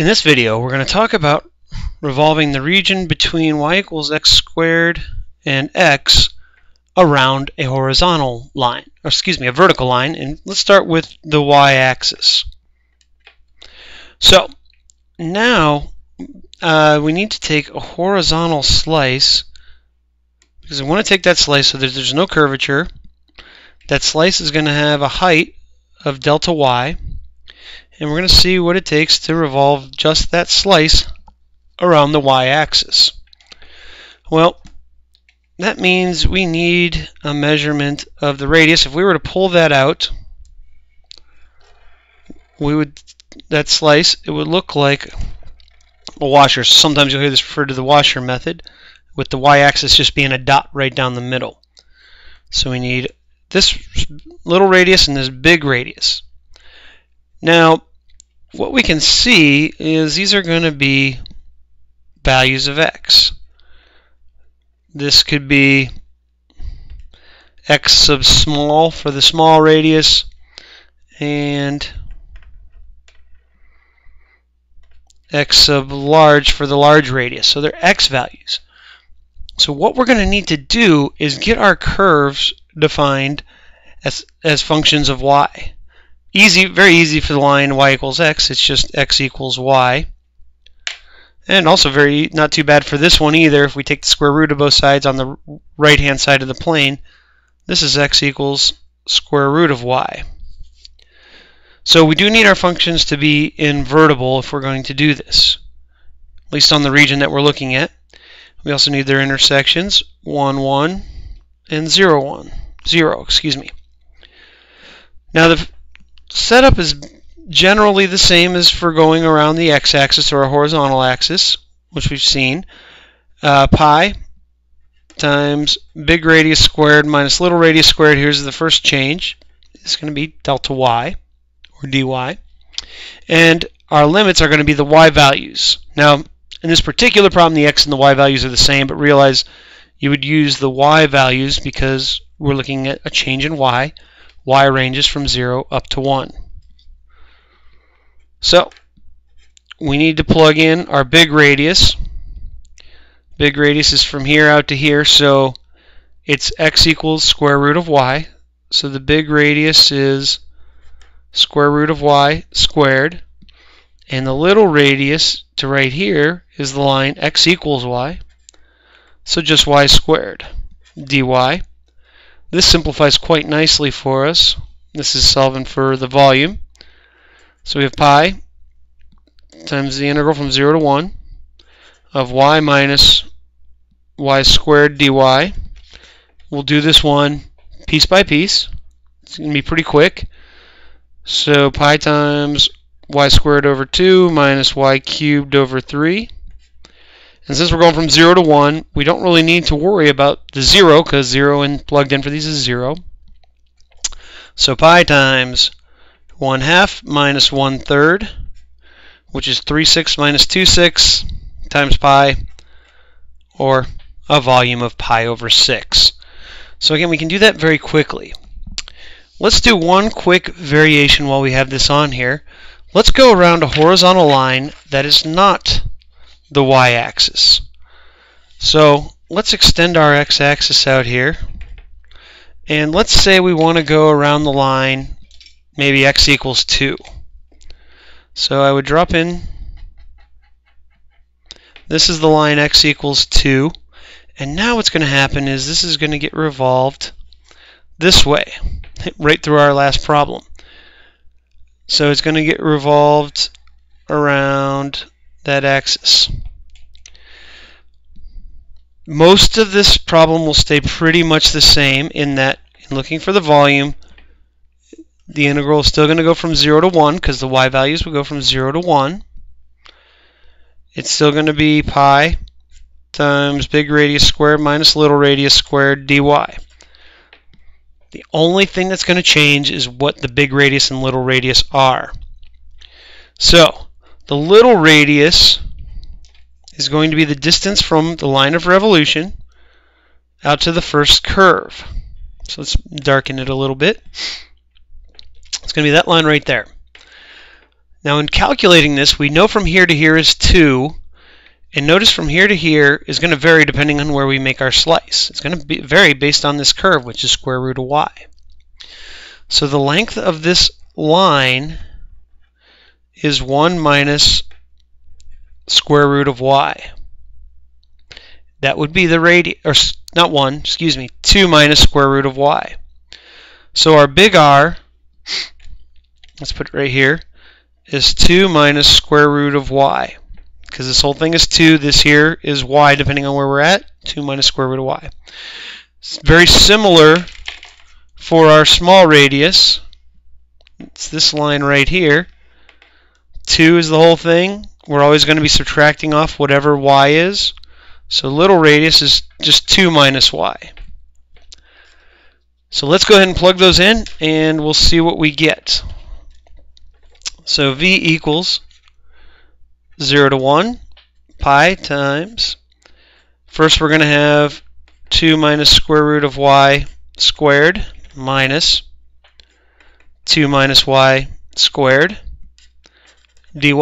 In this video, we're going to talk about revolving the region between y equals x squared and x around a horizontal line, or excuse me, a vertical line, and let's start with the y-axis. So now uh, we need to take a horizontal slice because we want to take that slice so that there's no curvature. That slice is going to have a height of delta y and we're going to see what it takes to revolve just that slice around the y-axis. Well, that means we need a measurement of the radius. If we were to pull that out, we would that slice, it would look like a washer. Sometimes you'll hear this referred to the washer method, with the y-axis just being a dot right down the middle. So we need this little radius and this big radius. Now, what we can see is these are going to be values of x. This could be x sub small for the small radius and x sub large for the large radius. So they're x values. So what we're going to need to do is get our curves defined as, as functions of y. Easy, very easy for the line y equals x. It's just x equals y. And also very not too bad for this one either. If we take the square root of both sides on the right hand side of the plane, this is x equals square root of y. So we do need our functions to be invertible if we're going to do this, at least on the region that we're looking at. We also need their intersections, 1, 1, and 0, 1. 0, excuse me. Now the setup is generally the same as for going around the x-axis or a horizontal axis, which we've seen. Uh, pi times big radius squared minus little radius squared, here's the first change. It's going to be delta y, or dy. And our limits are going to be the y values. Now, in this particular problem, the x and the y values are the same, but realize you would use the y values because we're looking at a change in y y ranges from 0 up to 1. So we need to plug in our big radius. Big radius is from here out to here, so it's x equals square root of y. So the big radius is square root of y squared. And the little radius to right here is the line x equals y. So just y squared dy this simplifies quite nicely for us. This is solving for the volume. So we have pi times the integral from 0 to 1 of y minus y squared dy. We'll do this one piece by piece. It's going to be pretty quick. So pi times y squared over 2 minus y cubed over 3 and since we're going from 0 to 1, we don't really need to worry about the 0 because 0 and plugged in for these is 0. So pi times 1 half minus 1 third, which is 3 6 minus 2 6 times pi, or a volume of pi over 6. So again, we can do that very quickly. Let's do one quick variation while we have this on here. Let's go around a horizontal line that is not the y-axis. So let's extend our x-axis out here. And let's say we want to go around the line maybe x equals 2. So I would drop in, this is the line x equals 2. And now what's going to happen is this is going to get revolved this way, right through our last problem. So it's going to get revolved around that axis. Most of this problem will stay pretty much the same in that in looking for the volume, the integral is still going to go from 0 to 1 because the y values will go from 0 to 1. It's still going to be pi times big radius squared minus little radius squared dy. The only thing that's going to change is what the big radius and little radius are. So, the little radius is going to be the distance from the line of revolution out to the first curve. So let's darken it a little bit. It's going to be that line right there. Now in calculating this, we know from here to here is 2, and notice from here to here is going to vary depending on where we make our slice. It's going to be, vary based on this curve, which is square root of y. So the length of this line is 1 minus square root of y. That would be the radius, or not 1, excuse me, 2 minus square root of y. So our big R, let's put it right here, is 2 minus square root of y. Because this whole thing is 2, this here is y depending on where we're at, 2 minus square root of y. It's very similar for our small radius. It's this line right here. 2 is the whole thing. We're always going to be subtracting off whatever y is. So little radius is just 2 minus y. So let's go ahead and plug those in and we'll see what we get. So v equals 0 to 1 pi times first we're going to have 2 minus square root of y squared minus 2 minus y squared dy.